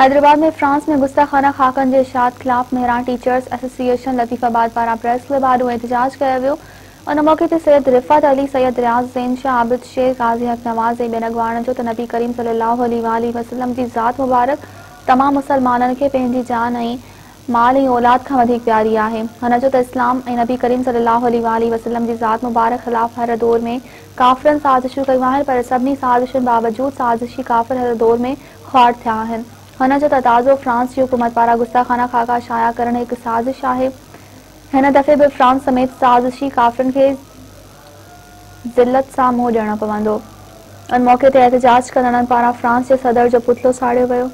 हैदराबाद में फ्रांस में गुस्ताखाना खाकन के इशात ख़िलाफ़ मेहरान टीचर्स एसोसिएशन लतीफ़ाबाद पारा प्रेस क्लब आॾो एहतजाज कयो वियो उन मौक़े ते सैयद रिफ़त अली, सैयद रियाज़ ज़ैन शाह, आबिद शेख, गाज़ी हक नवाज़ ऐं ॿियनि अॻवाननि जो त नबी करीम सलाहु वसलम जी ज़ात मुबारक तमामु मुसलमाननि खे पंहिंजी जान माल औलाद वधीक प्यारी आहे हुन जो इस्लाम ऐं नबी करीम सलाहु वसलम जी ज़ात मुबारक ख़िलाफ़ हर दौर में काफ़िरनि साज़िशूं कयूं आहिनि पर सभिनी साज़िशुनि बावजूदि साज़िशी काफ़िर हर दौर में ख़्वार आहिनि हुन जो ताज़ो फ्रांस की हुकूमत पारा गुस्ताखाना खाका शाया कर एक साज़िश है हिन दफ़े भी फ्रांस समेत साज़िशी काफ़िरनि खे ज़िलत सां मुंहुं ॾियणो पवंदो। उन मौक़े ते एहतजाज कंदड़नि पारां फ्रांस के सदर जो पुतलो साड़ियो वियो।